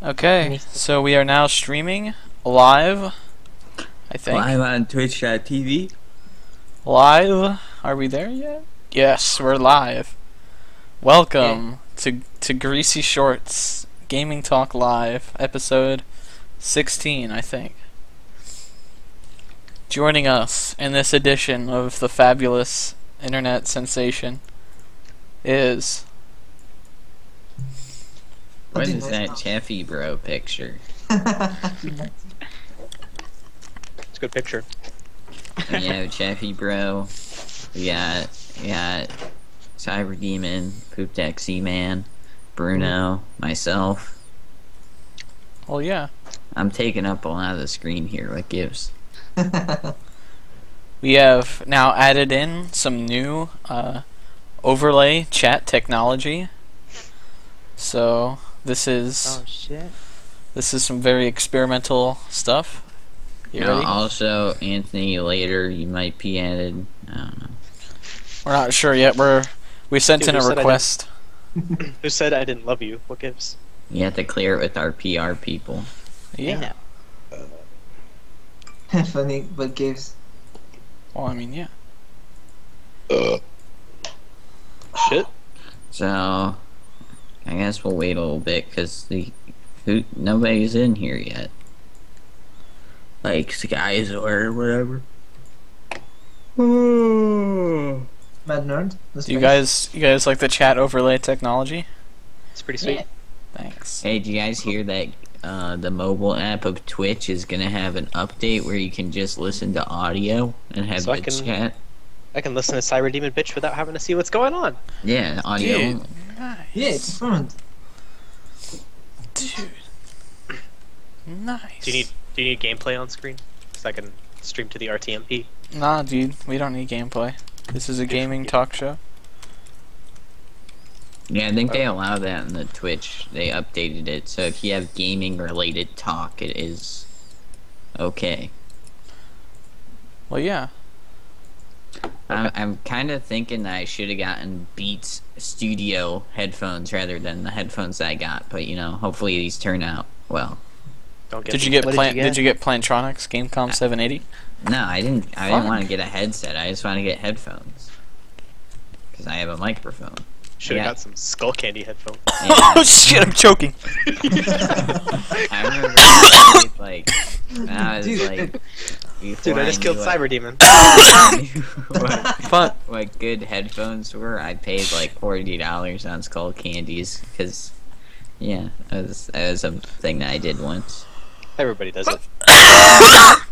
Okay, so we are now streaming live. I think Live on Twitch.tv. Uh, live. Are we there yet? Yes, we're live. Welcome to to Greasy Shorts Gaming Talk Live, episode 16, I think. Joining us in this edition of the fabulous internet sensation is What is that Chaffee Bro picture? It's a good picture. We have Chaffee Bro. We got, we got Cyber Demon, Poop Taxi Man, Bruno, myself. well, yeah. I'm taking up a lot of the screen here. What gives? We have now added in some new uh, overlay chat technology. So this is Oh shit. this is some very experimental stuff. You Now, ready? also, Anthony, later you might be added. I don't know. We're not sure yet. We're we sent Dude, in a who said I didn't- request. Who said I didn't love you? What gives? You have to clear it with our PR people. I Yeah. Funny, but gives. Well, I mean, yeah. Uh. Shit. So, I guess we'll wait a little bit because the who nobody's in here yet. Like Skies or whatever. Mad Nerd. the Do you guys you guys like the chat overlay technology? It's pretty sweet. Yeah. Thanks. Hey, do you guys hear that? Uh, the mobile app of Twitch is gonna have an update where you can just listen to audio and have So I can- chat. I can listen to Cyber Demon bitch without having to see what's going on. Yeah, audio. Dude. Only. Nice. Yeah, it's fun. Dude. Nice. Do you need Do you need gameplay on screen? So I can stream to the RTMP. Nah, dude. We don't need gameplay. This is a gaming talk show. Yeah, I think they uh, allow that in the Twitch. They updated it, so if you have gaming related talk, it is okay. Well, yeah. I'm, I'm kind of thinking that I should have gotten Beats Studio headphones rather than the headphones that I got, but you know, hopefully these turn out well. Get. Did you get What did plan? you Did get? you get Plantronics Gamecom 780? No, I didn't. I Fuck. didn't want to get a headset. I just want to get headphones because I have a microphone. Should have yeah. got some Skullcandy headphones. Yeah, oh shit! I'm choking. I remember I was like I was Dude. like before Dude, I just killed knew Cyber Demon. what, what, Fun. what good headphones were. I paid like forty dollars on Skull Candies because, yeah, that was that was a thing that I did once. Everybody does it.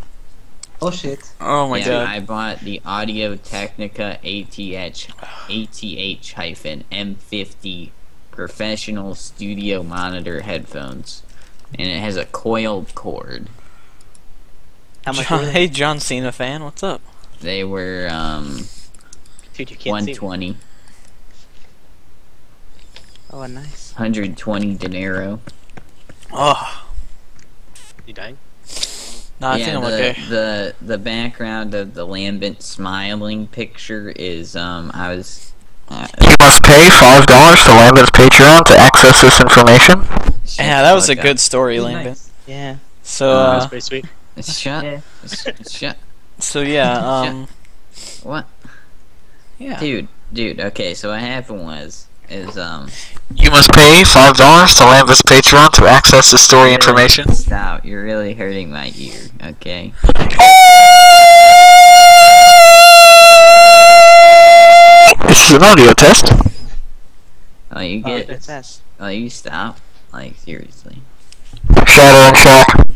Oh shit. Oh my yeah, god. I bought the Audio Technica ATH ATH hyphen M50 professional studio monitor headphones, and it has a coiled cord. How much John, hey, John Cena fan. What's up? They were um Dude, you can't see. 120, Oh nice. 120 dinero. Oh, You dying? nah, I yeah, think I'm the, okay. the the background of the Lambent smiling picture is um I was uh, You must pay five dollars to Lambent's Patreon to access this information. Yeah, that was a fuck good story, Lambent. nice. Yeah. So, Uh, That's uh, pretty sweet. Up. Shut. Yeah. Shut. so yeah, um, What, yeah. dude? Dude. Okay, so what happened was is um You must pay five dollars to Lambent's Patreon to access the story information. Stop! You're really hurting my ear. Okay. This is an audio test. Oh, you Oh, get. That's us. Oh, you stop. Like seriously. Shadow and Shack.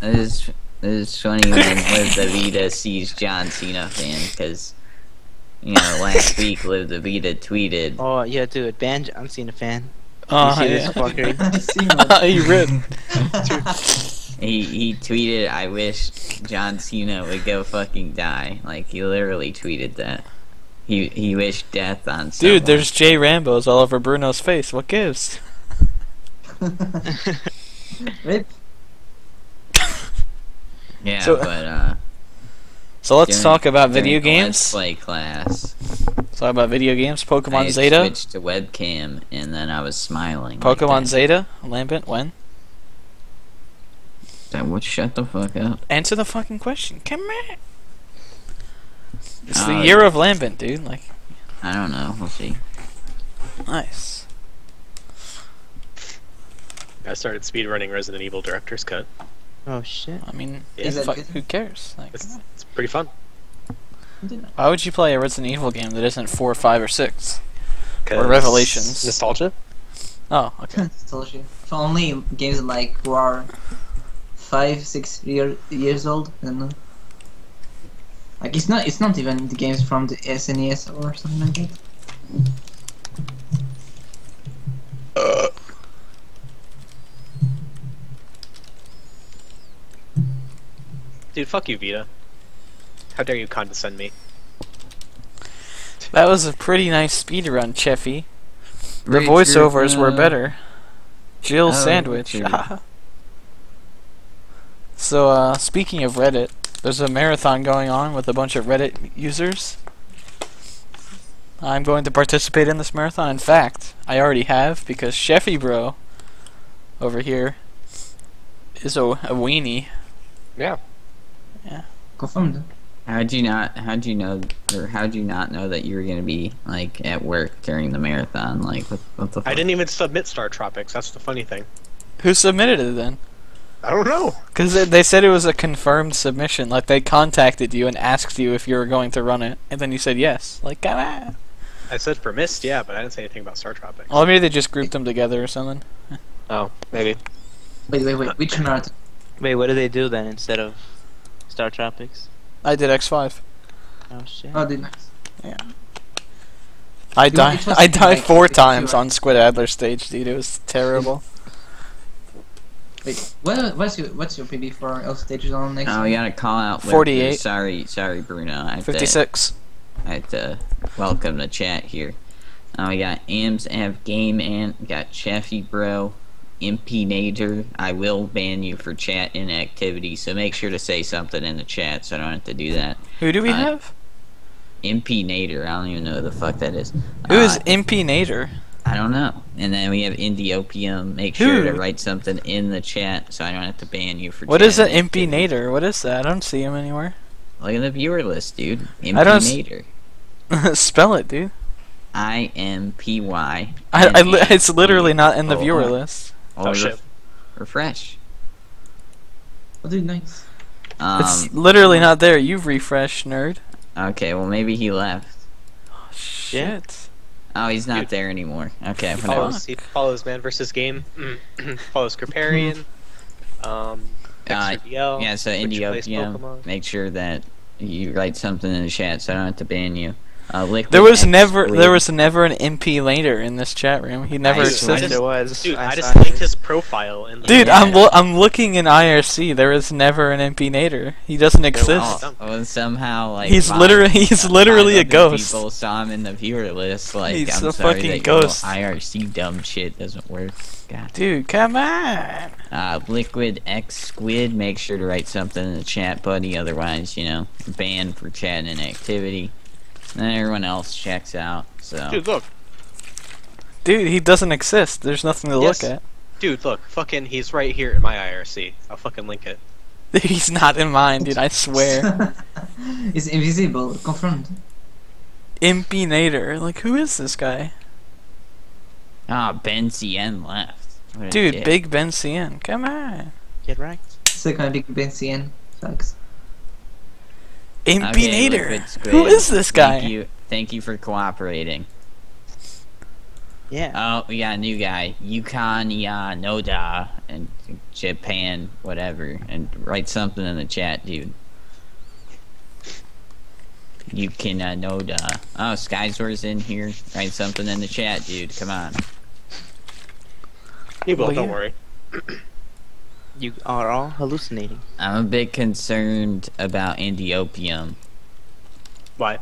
This is this is funny when Liv the Vita sees John Cena fan because you know last week Liv the Vita tweeted Oh yeah, dude. Ban John Cena fan. Oh, you see yeah. this fucker? Seymour. you ripped. he he tweeted I wish John Cena would go fucking die like he literally tweeted that he he wished death on someone. Dude, there's Jay Rambo's all over Bruno's face. What gives? Rip. yeah So- but uh So let's during- talk about video the Let's games. play class Let's talk about video games. Pokemon had Zeta. switched to webcam and then I was smiling Pokemon that. Zeta. Lambent. When? That would shut the fuck up. Answer the fucking question. Come on. It's Oh, the yeah. year of Lambent, dude. Like, I don't know. We'll see. nice. I started speedrunning Resident Evil Director's Cut. Oh shit. I mean, Is that fuck, who cares? Like, It's, it's pretty fun. why would you play a Resident Evil game that isn't four, five, or six? Or Revelations. Nostalgia? Oh, okay. nostalgia. you. If only games like who are five, six year, years old, then uh, like it's not it's not even the games from the SNES or something like that. Dude, fuck you, Vita. How dare you condescend me? That was a pretty nice speedrun, Cheffy. The Richard, voiceovers were uh, better. Jill Sandwich. So, uh, speaking of Reddit, there's a marathon going on with a bunch of Reddit users. I'm going to participate in this marathon. In fact, I already have because Cheffy Bro over here is a, a weenie. Yeah. Confirmed. How'd you not? How'd you know? Or how'd you not know that you were gonna be like at work during the marathon? Like, what, what the? Fuck? I didn't even submit StarTropics, that's the funny thing. Who submitted it then? I don't know. Because they, they said it was a confirmed submission. Like they contacted you and asked you if you were going to run it, and then you said yes. Like, come on. I said for Mist, yeah, but I didn't say anything about StarTropics. Well, maybe they just grouped them together or something. Oh, maybe. Wait, wait, wait. Which marathon? Wait, what do they do then instead of StarTropics? I did X5. Oh shit. Oh, did nice. I It wa- died. I something died like four times on Squid Adler stage, dude. It was terrible. Wait, what, what's your what's your PB for L stages on next? Oh, we gotta call out. Liquid. 48. Sorry, sorry, Bruno. I have to- Fifty-six. I have to welcome the chat here. Uh, we got Ams Av Game and we got Chaffy Bro, Impinator. I will ban you for chat inactivity, so make sure to say something in the chat so I don't have to do that. Who do we Uh, have? Impinator, I don't even know who the fuck that is. Who is Uh, Impinator? I don't know. And then we have Indiopium. Make sure to write something in the chat so I don't have to ban you for What is an inactivity. Impinator? What is that? I don't see him anywhere. Look at the viewer list, dude. I don't s- Spell it, dude. I M P Y. I, I it's literally not in the viewer list. Oh, shit. Refresh. Oh, dude, nice. Um, it's literally not there. You've refreshed, nerd. okay, well maybe he left. Oh, shit. Oh, he's not Dude. there anymore. Okay, He whatever. follows, he follows Man versus Game, follows Kripparrian, um, Uh, XRDL, yeah, so which plays make sure that you write something in the chat so I don't have to ban you. Uh, Liquid There was X never Squid. there was never an MP later in this chat room. He never I- I existed. just- was. Dude, I, saw just it. linked his profile in the Dude, Yeah. I'm lo- I'm looking in IRC. There is never an MP Nader. He doesn't exist. Oh, well, somehow like He's five- literally- he's five literally a ghost. People saw him in the viewer list. Like He's I'm a sorry fucking that ghost. Your IRC dumb shit doesn't work. God. Dude, come on. Uh, Liquid X Squid, make sure to write something in the chat, buddy. Otherwise, you know, banned for chat inactivity. And then everyone else checks out. So Dude, look. Dude, he doesn't exist. There's nothing to Yes. look at. Dude, look. Fucking, he's right here in my IRC. I'll fucking link it. He's not in mine, dude. I swear. it's invisible. Confirmed. Impy Nader. Like, who is this guy? ah, Ben CN left. Dude, dick. Big Ben CN. Come on. Get right. Second big Ben CN. Facts. Impy Okay, Nader. Liquid Squid, Who is this guy? Thank you, thank you for cooperating. Yeah. Oh, we got a new guy, Yukon Ya Noda, and Japan, whatever, and write something in the chat, dude. Yukon uh, Noda. Oh, Skyzor's in here. Write something in the chat, dude. Come on. He will, Well, don't yeah. worry. You are all hallucinating. I'm a bit concerned about Indiopium. Why?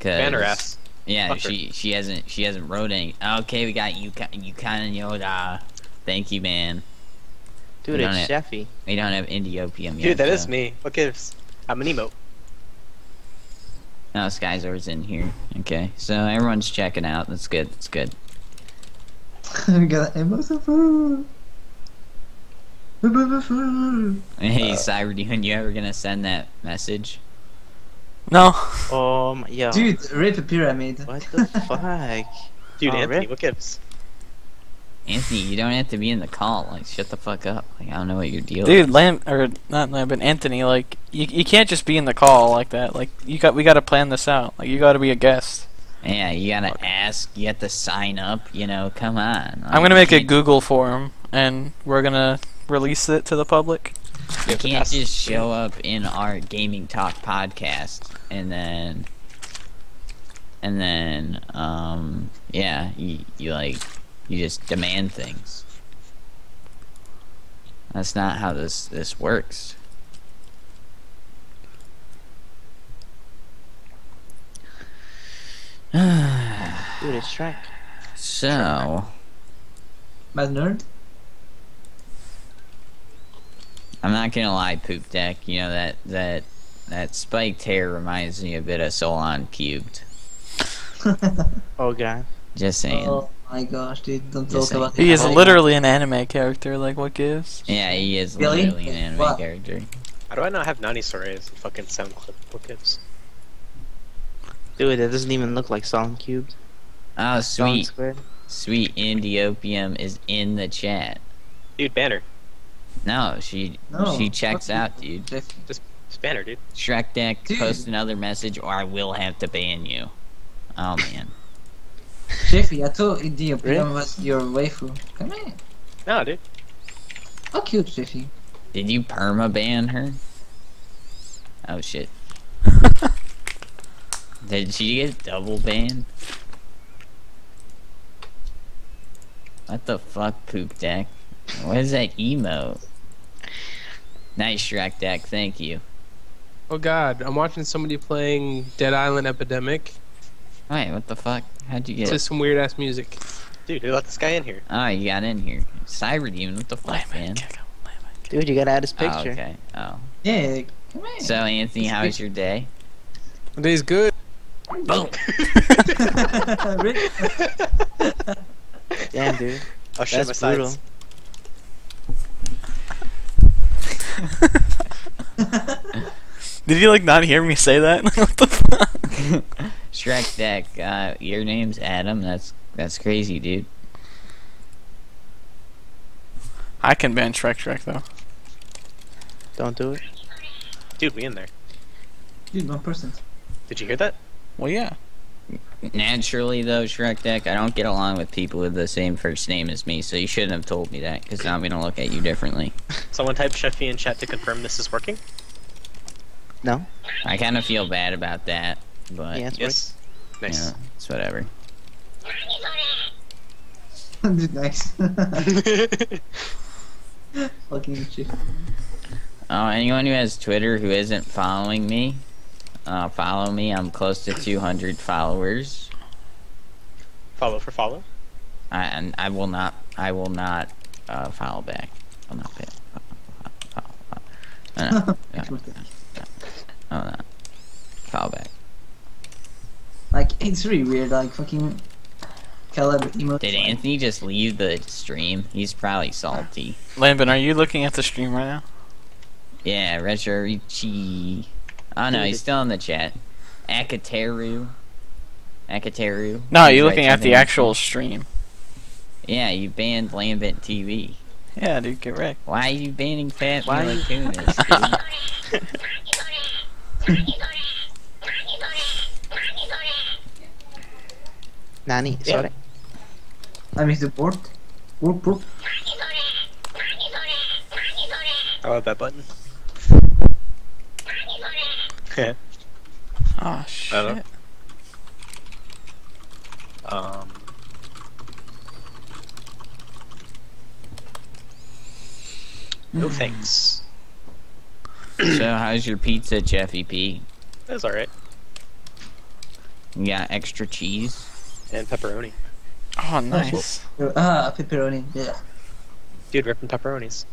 Cause, Ban ass. Yeah, Fuck her. she she hasn't she hasn't wrote any. Okay, we got Yukon Yukon Yoda. Thank you, man. Dude, We it's don't Sheffy. We don't have Indiopium yet. Dude, that so. is me. What gives? I'm an emote. No, oh, Skyzor's in here. Okay, so everyone's checking out. That's good. That's good. we got emotional food. Hey, uh, Cyberdemon, you ever gonna send that message? No. Oh my, yo. Dude, rip a pyramid. What the fuck? Dude, Oh, Anthony, Rip? what gives? Anthony, you don't have to be in the call. Like, shut the fuck up. Like, I don't know what your deal Dude, is. Lam or not Lam, but Anthony, like you, you can't just be in the call like that. Like you got we got to plan this out. Like you got to be a guest. Yeah, you gotta ask. You have to sign up. You know, come on. I'm gonna make a can't- Google form and we're gonna release it to the public. You can't just show up in our gaming talk podcast and then, and then, um, yeah, you, you like, you just demand things. That's not how this this works. Dude, it's Shrek. so, Bad nerd. I'm not gonna lie, poop deck. You know that that that spiked hair reminds me a bit of Solon cubed. Oh god. Just saying. oh my gosh, dude, don't Just talk saying. about He it. is literally an anime character. Like what gives? Yeah, he is Really? literally an anime What? character. How do I not have Nani Sore as a fucking sound clip? What gives? Dude, that doesn't even look like Solon Cubed. Oh, Solid sweet, Squared. sweet Indiopium is in the chat. Dude, Banner. No, she No, she checks out, you. dude. just It's Banner, dude. Shrek deck, Dude. post another message, or I will have to ban you. Oh man, Jeffy, I told thought the Really? opinion was your waifu. Come here. No, dude. How cute, Jeffy. did you perma ban her? Oh shit. Did she get double banned? What the fuck, poop deck? What is that emo? Nice Shrek deck, thank you. Oh god, I'm watching somebody playing Dead Island Epidemic Wait, what the fuck? How'd you get? to some weird ass music. Dude, who let this guy in here? Oh, you got in here. Cyber Demon, what the fuck, Layman, man? kick him. Layman, kick Dude, you gotta add his picture. Oh, picture. okay. Oh. Yeah, come here. So, Anthony, how was your day? The day's good. Boom! Damn, dude. Oh shit, my That's brutal. sides. Did you like not hear me say that? what the fuck? Shrek deck, uh, your name's Adam. That's that's crazy, dude. I can ban Shrek Shrek though. Don't do it. Dude, we in there. Dude, one person. Did you hear that? Well, yeah. Naturally, though, Shrek deck, I don't get along with people with the same first name as me, so you shouldn't have told me that, because now I'm gonna look at you differently. Someone type Sheffy in chat to confirm this is working. No? I kind of feel bad about that, but Yeah, it's Yes. you Nice. know, it's whatever. Nice. Fucking shit. Oh, anyone who has Twitter who isn't following me, uh, follow me. I'm close to 200 followers. follow for follow. I and I will not. I will not uh, follow back. I'll not pay. Follow, follow, follow. No, no, no, no. Follow back. like, it's really weird, like, fucking Caleb emotes. Did like- Anthony just leave the stream? He's probably salty. Lambin, are you looking at the stream right now? Yeah, Retro Richie. Oh no, he's still in the chat. Akateru. Akateru. No, you're right looking at the actual stream. Yeah, you banned Lambent TV. Yeah, dude, get wrecked. Why are you banning Fat Why Mila you- Kunis, dude? Nani, Yeah. sorry. I missed the port. Whoop, whoop. I love that button. Oh Hello? shit. um. No thanks. so, how's your pizza, Jeffy P? That's alright. Yeah, extra cheese? And pepperoni. Oh, nice. Ah, pepperoni. Yeah. Dude, ripping pepperonis.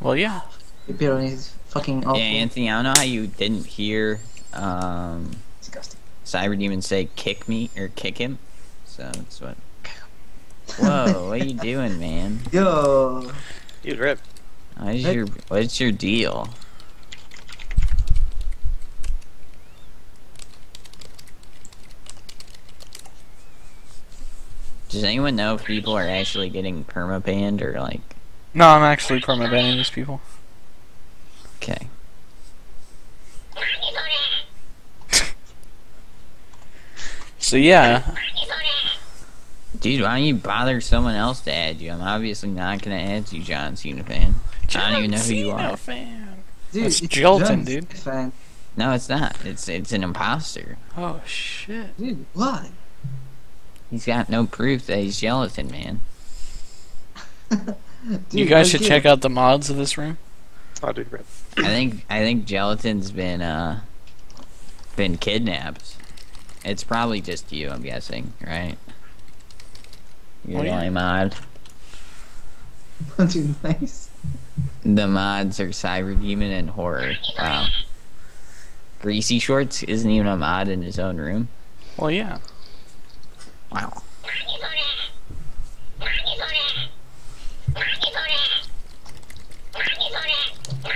Well, yeah. Pepperoni is fucking awful. Yeah, Anthony, I don't know how you didn't hear um, Disgusting. Cyber Demon say kick me or kick him. So that's what. Whoa, what are you doing, man? Yo. Dude, rip. What is your What's your deal? Does anyone know if people are actually getting perma banned or like? No, I'm actually permabanning these people. Okay. So yeah, Dude, why don't you bother someone else to add you? I'm obviously not gonna add you, John Cena fan. I don't even know who you John Cena are. fan. Dude, That's it's Jolton, John dude. Fan. No, it's not. It's it's an imposter. Oh shit. Dude, why? He's got no proof that he's gelatin, man. Dude, you guys should check out the mods of this room. Oh, dude, rip. I think I think gelatin's been uh been kidnapped. It's probably just you, I'm guessing, right? You're Oh, the yeah. only mod. Dude, nice. The mods are Cyber Demon and Horror. Wow. Greasy Shorts isn't even a mod in his own room. Well, yeah. Wow.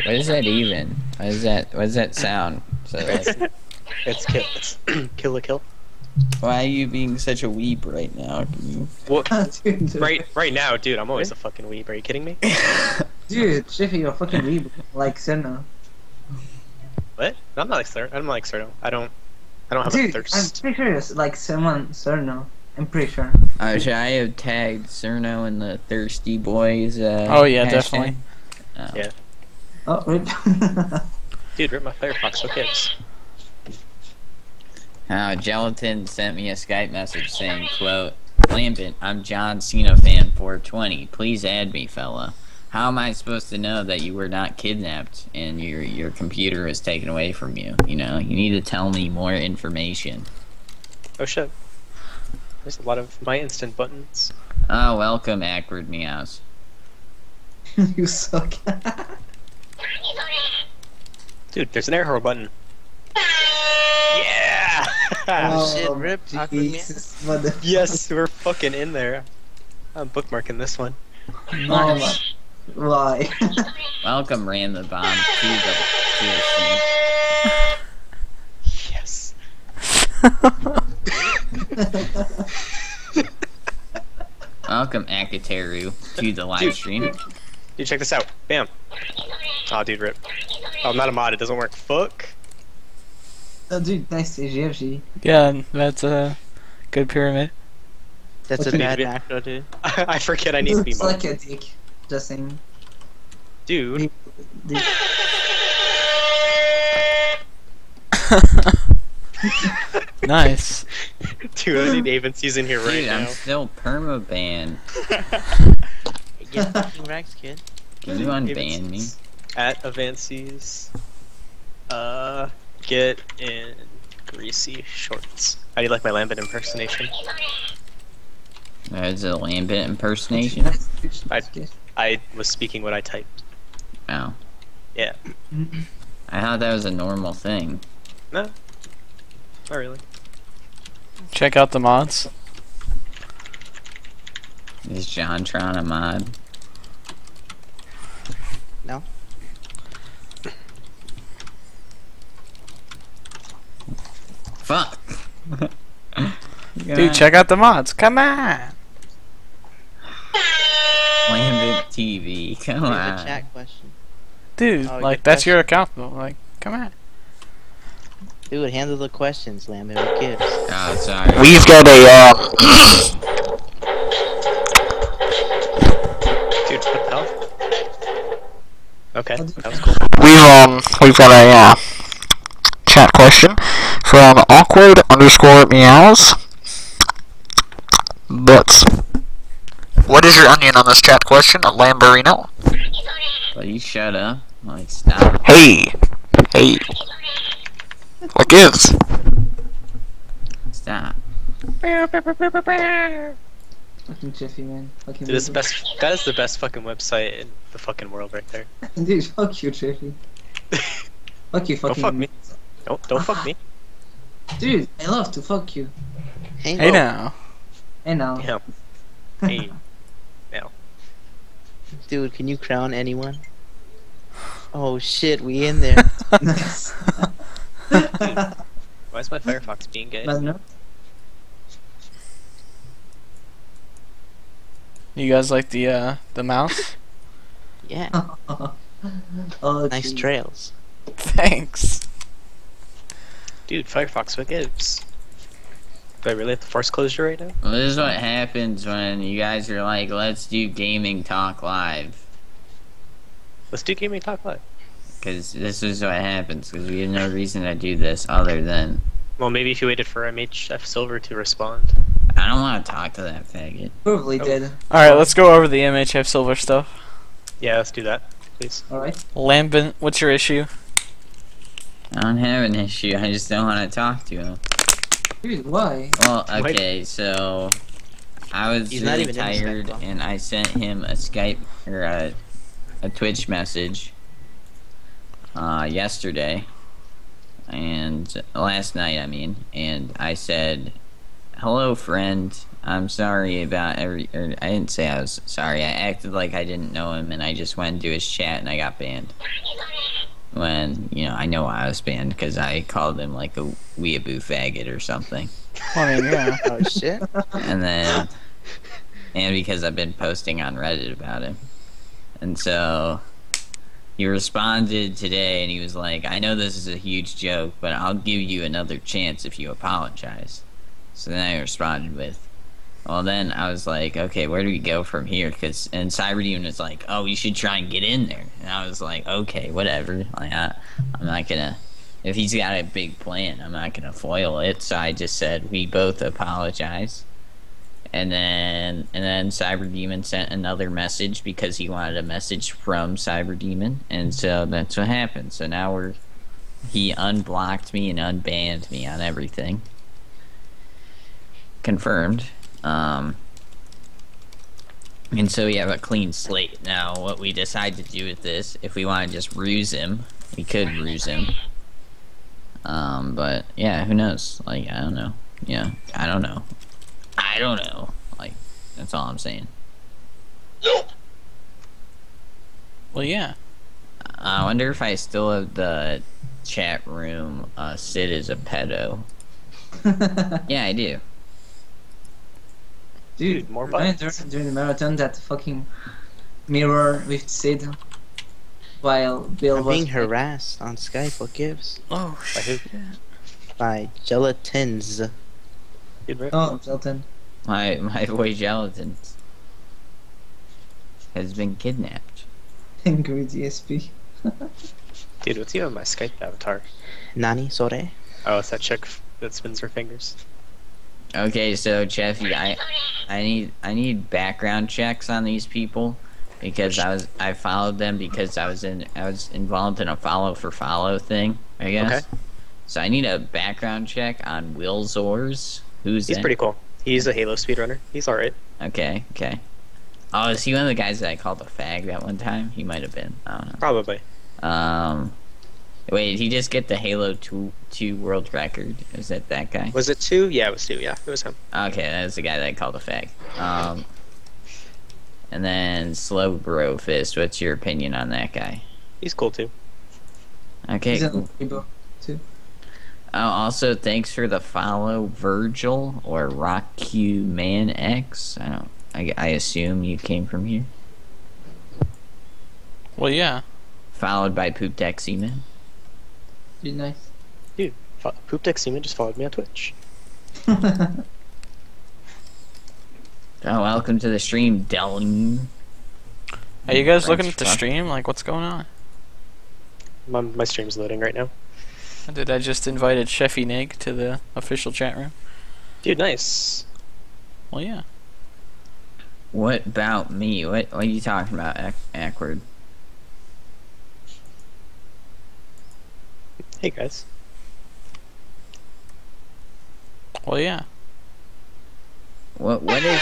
What is that even? What is that? What is that sound? So like, It's kill. It's Kill la Kill. why are you being such a weep right now? Can you? What? Right, right now, dude. I'm always a fucking weeb. Are you kidding me? Dude, Shiffy, you're a fucking weeb. Like Senna. What? I'm not like Sir. I'm like Cerno. I don't. I don't have Dude, a I'm pretty sure it's like someone Cerno. I'm pretty sure. Uh, should I have tagged Cerno and the Thirsty Boys? Uh, Oh, yeah, hashtag? definitely. Oh. Yeah. Oh, rip. Dude, rip my Firefox. Who cares? Uh, Gelatin sent me a Skype message saying, quote, Lambent, I'm John Cena fan 420. Please add me, fella. How am I supposed to know that you were not kidnapped and your your computer was taken away from you? You know, you need to tell me more information. Oh shit. There's a lot of my instant buttons. Oh, welcome, awkward meows. you suck. Dude, there's an air horror button. Yeah! oh, shit, rip. Jesus, yes, we're fucking in there. I'm bookmarking this one. Nice. Why? Welcome, Ran the Bomb, to the, to the scene. Yes. Welcome, Akateru, to the live stream. Dude, check this out. Bam. Oh, dude, rip. Oh, I'm not a mod. It doesn't work. Fuck. oh, dude, nice GFG. Yeah, that's a good pyramid. That's a bad macro, dude. I forget I need to be Looks mod. like a dick. Just saying. Dude. Dick. nice. Dude, I need Avon season here right Dude, I'm now. still permaban. Get fucking Rex, kid. Can you unban me? At Avances. Uh, get in greasy shorts. How do you like my Lambent impersonation? That's a Lambent impersonation? I- I was speaking what I typed. Oh. Yeah. I thought that was a normal thing. No. Not really. Check out the mods. Is JonTron a mod? No. Fuck! Dude, check out the mods. Come on. Lambent TV, come We have a on. chat question. Dude, Oh, like, that's question. your account, though. Like, come on. Dude, handle the questions, Lambert. Who gives? Oh, sorry. We've got a, uh, Okay, that was cool. we've, um, we've got a, uh, chat question from awkward underscore meows. Butts. What is your onion on this chat question, a Lamborino? Please shut up. Like, stop. Hey. Hey. What gives? Stop. Fucking Jiffy, man. Fucking Dude, it's the best. That is the best fucking website in the fucking world right there. Dude, fuck you, Jiffy. Fuck you, fucking. Don't fucking. fuck me. Don't don't fuck me. Dude, I love to fuck you. Hey, Hey now. Hey now. Yeah. Hey. now. dude, can you crown anyone? Oh shit, we in there. nice. Why is my Firefox being gay? But no. You guys like the uh the mouse? yeah. oh, Nice gee. trails. Thanks. Dude, Firefox, what gives? Do I really have to force closure right now? Well, this is what happens when you guys are like, let's do gaming talk live. Let's do gaming talk live. Because this is what happens, because we have no reason to do this other than. Well, maybe if you waited for MHF Silver to respond. I don't want to talk to that faggot. Probably Oh. did. All right, let's go over the MHF Silver stuff. Yeah, let's do that, please. Alright. Lambent, what's your issue? I don't have an issue, I just don't want to talk to him. Dude, why? Well, Why- okay, so. I was He's not really even tired, and I sent him a Skype, or a, a Twitch message. Uh, yesterday. And last night, I mean. And I said, Hello, friend. I'm sorry about every. Or I didn't say I was sorry. I acted like I didn't know him, and I just went into his chat and I got banned. When you know I know I was banned because I called him like a weeaboo faggot or something, I mean, yeah. Oh shit. and then and because I've been posting on Reddit about him, and so he responded today and he was like, "I know this is a huge joke, but I'll give you another chance if you apologize." So then I responded with, "Well, then I was like, okay, where do we go from here?" Because and Cyberdemon was like, "Oh, you should try and get in there," and I was like, "Okay, whatever. Like, I, I'm not gonna." If he's got a big plan, I'm not gonna foil it. So I just said we both apologize, and then and then Cyberdemon sent another message because he wanted a message from Cyberdemon, and so that's what happened. So now we're he unblocked me and unbanned me on everything. Confirmed. Um, and so we have a clean slate. Now, what we decide to do with this, if we want to just ruse him, we could ruse him. Um, but yeah, who knows? Like, I don't know. Yeah, I don't know. I don't know. Like, that's all I'm saying. Well, yeah. I wonder if I still have the chat room. Uh, Sid is a pedo. Yeah, I do. Dude, more remember buttons. during, during the marathon that fucking mirror with Sid while Bill I'm was being harassed on Skype. What gives? Oh By who? shit. By gelatins. Oh, Zelton. My my boy Gelatin has been kidnapped. Angry DSP. Dude, what's even my Skype avatar? Nani sore? Oh, it's that chick that spins her fingers. Okay, so Jeffy, I I need I need background checks on these people because I was I followed them because I was in I was involved in a follow for follow thing, I guess. Okay. So I need a background check on Will Zors. Who's He's that? pretty cool. He's a Halo speedrunner. He's alright. Okay, okay. Oh, is he one of the guys that I called a fag that one time? He might have been. I don't know. Probably. Um, wait, did he just get the Halo 2, 2 world record? Is that that guy? Was it two? Yeah, it was two. Yeah, it was him. Okay, that's the guy that I called a fag. Um, and then Slow Bro Fist, what's your opinion on that guy? He's cool too. Okay, He's cool. in Weibo. Oh, also, thanks for the follow, Virgil or Rock Q Man X. I don't. I, I assume you came from here. Well, yeah. Followed by Poop Deck Seaman. Dude, nice. Fo- Poop Deck Seaman just followed me on Twitch. Oh, welcome to the stream, Delling. Are you guys French looking at the fuck. stream? Like, what's going on? My, my stream's loading right now. Did I just invited Sheffy Nig to the official chat room? Dude, nice. Well, yeah. What about me? What What are you talking about, Ac- Ackward? Hey guys. Well, yeah. What What is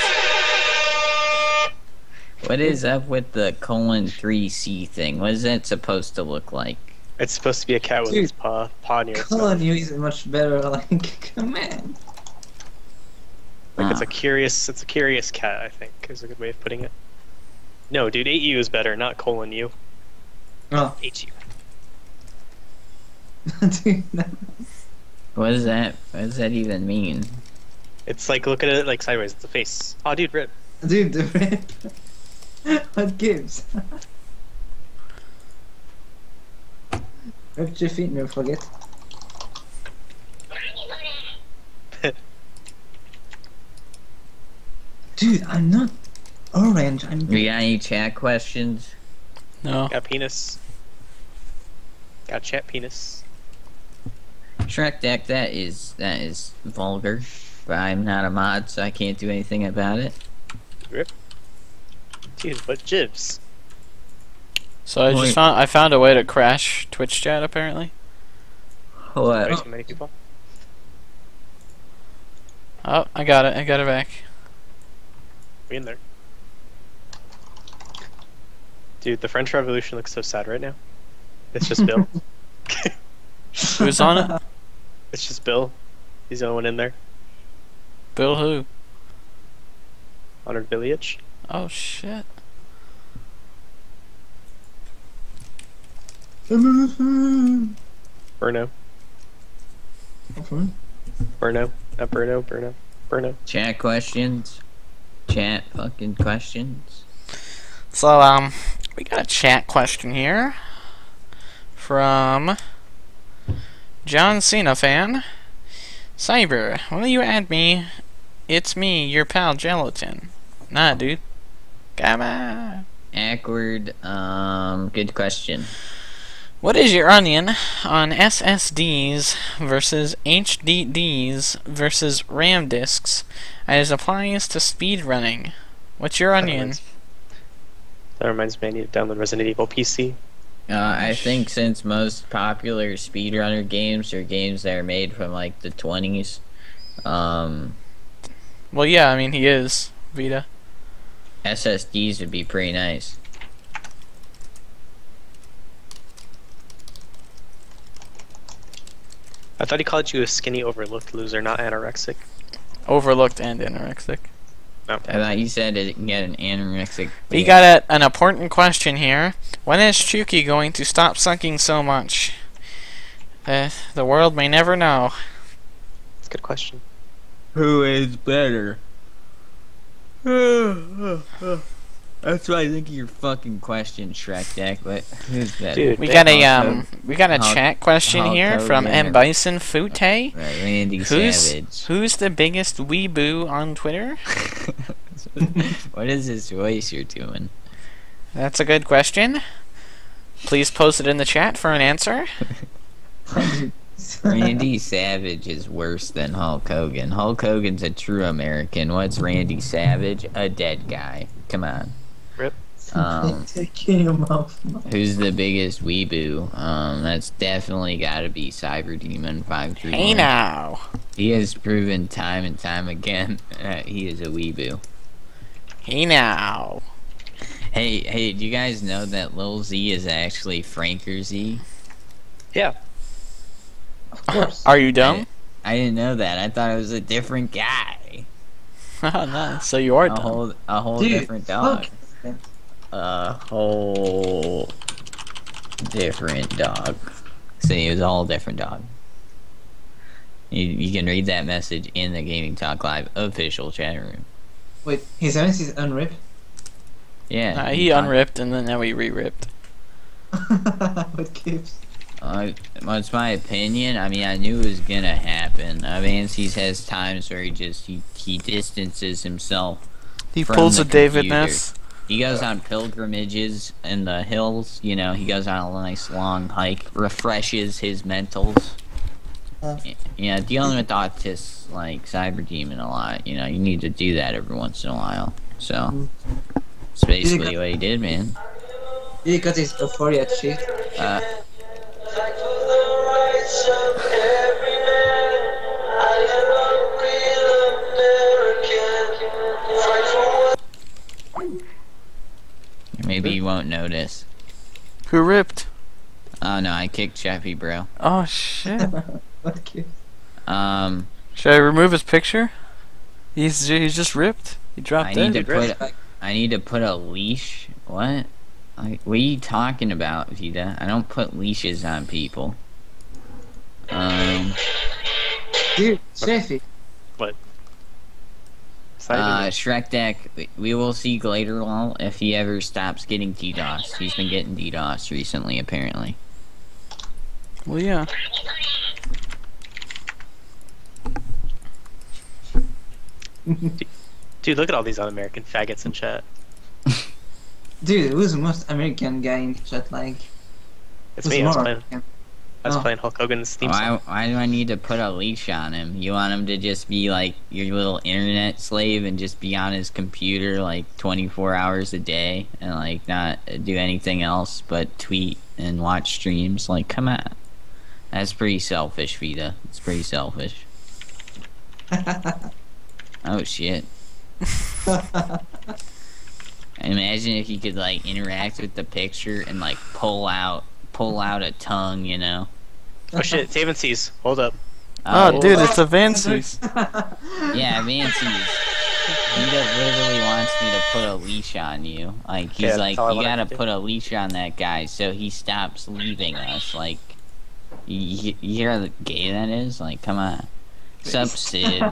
What is up with the colon three C thing? What is that supposed to look like? It's supposed to be a cat with Dude. its paw, paw near its Calling you is much better. Like, come on. Like it's Ah. a curious, it's a curious cat. I think is a good way of putting it. No, dude, 8U is better, not colon U. Oh, H U. dude, no. What does that? What does that even mean? It's like look at it like sideways. It's a face. Oh, dude, rip. dude, the red. what gives? Rip Jiffy, never forget. Dude, I'm not orange. I'm. We got any chat questions? No. Got penis. Got chat penis. Shrek deck. That is that is vulgar. But I'm not a mod, so I can't do anything about it. Dude, what jibs? So I just found I found a way to crash Twitch chat apparently. What? Way too many people. Oh, I got it. I got it back. We in there. Dude, the French Revolution looks so sad right now. It's just Bill. Who's on it? It's just Bill. He's the only one in there. Bill who? Honored Billiage. Oh shit. Burno. Bruno. Not Bruno. Burno. Burno. Chat questions. Chat fucking questions. So um, we got a chat question here from John Cena fan. Cyber, will you add me? It's me, your pal Gelatin. Nah, dude. Come on. Awkward. Um. Good question. What is your onion on SSDs versus HDDs versus RAM disks as applies to speedrunning? What's your That onion? reminds- That reminds me, I need to download Resident Evil PC. Uh, I think since most popular speedrunner games are games that are made from like the 20s, um, Well, yeah, I mean he is Vita. SSDs would be pretty nice. I thought he called you a skinny, overlooked loser, not anorexic. Overlooked and anorexic. No. I thought you said it can get an anorexic. We got a, an important question here. When is Chuki going to stop sucking so much? Uh, the world may never know. It's a good question. Who is better? That's why I think of your fucking question, Shrek Deck. But who's that? Dude, We got a Hulk um, we got a Hulk- chat question Hulk here from M Bison Fute. Right, Randy Who's Savage. who's the biggest weeboo on Twitter? what is this voice you're doing? That's a good question. Please post it in the chat for an answer. Randy Savage is worse than Hulk Hogan. Hulk Hogan's a true American. What's Randy Savage? A dead guy. Come on. Um, Take your mouth. who's the biggest weeboo? Um, that's definitely got to be Cyber Demon Five Three Hey now. He has proven time and time again that he is a weeboo. Hey now. Hey, hey, do you guys know that Lil Z is actually Franker Z? Yeah. Of course. Are you dumb? I didn't know that. I thought it was a different guy. oh, nice. So you are A dumb. whole, a whole Dude, different dog. fuck. A whole different dog. See, it was a whole different dog. You, you can read that message in the Gaming Talk Live official chat room. Wait, his MS is unripped? Yeah. Uh, he unripped and then now he re-ripped. what gives? Uh, what's my opinion? I mean, I knew it was gonna happen. I mean, he has times where he just he, he distances himself. He From pulls the a David computer. Ness. He goes on pilgrimages in the hills. You know, he goes on a nice long hike, refreshes his mentals. Uh. Y- Yeah, dealing with autists like Cyber Demon a lot. You know, you need to do that every once in a while. So, it's basically what he did, man. He got his euphoria shit. Uh, maybe you won't notice. Who ripped? Oh no, I kicked Chappie, bro. Oh shit. what gives? Um, Should I remove his picture? He's he's just ripped. He dropped I need dead. to put I need to put a leash. What? Like, what are you talking about, Vita? I don't put leashes on people. Um, Dude, Sheffy. It's not uh, Shrek Deck, we- we will see Gladerwall if he ever stops getting DDoS. He's been getting DDoS recently, apparently. Well, yeah. Dude, look at all these un-American faggots in chat. Dude, who's the most American guy in chat? Like, It's who's me. I was playing, American? I was Oh. playing Hulk Hogan's theme Why, why do I need to put a leash on him? You want him to just be like your little internet slave and just be on his computer like 24 hours a day and like not do anything else but tweet and watch streams? Like, come on. That's pretty selfish, Vita. It's pretty selfish. Oh shit. Imagine if you could like interact with the picture and like pull out pull out a tongue, you know. Oh shit, Taven sees. Hold up. Oh, oh dude, it's a Vansies. Yeah, Vansies. He literally wants me to put a leash on you. Like he's Yeah, like, you gotta to put a leash on that guy so he stops leaving us. Like, you, you hear how gay that is? Like, come on. Sup, Sid?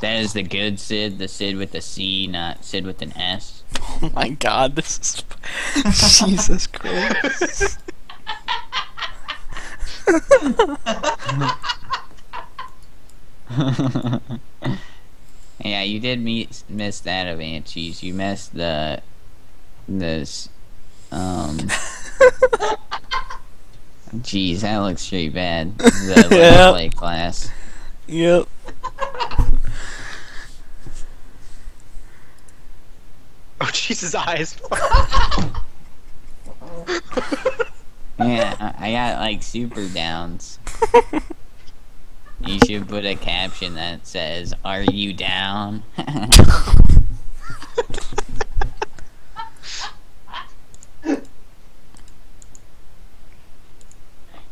That is the good Sid, the Sid with the C, not Sid with an S. Oh my god, this is. Jesus Christ. yeah, you did meet, miss that of Anchies. You missed the this um. Jeez, that looks straight bad. The play class. Yep. Oh, Jesus, eyes. Yeah, I I got like super downs. You should put a caption that says, "Are you down?"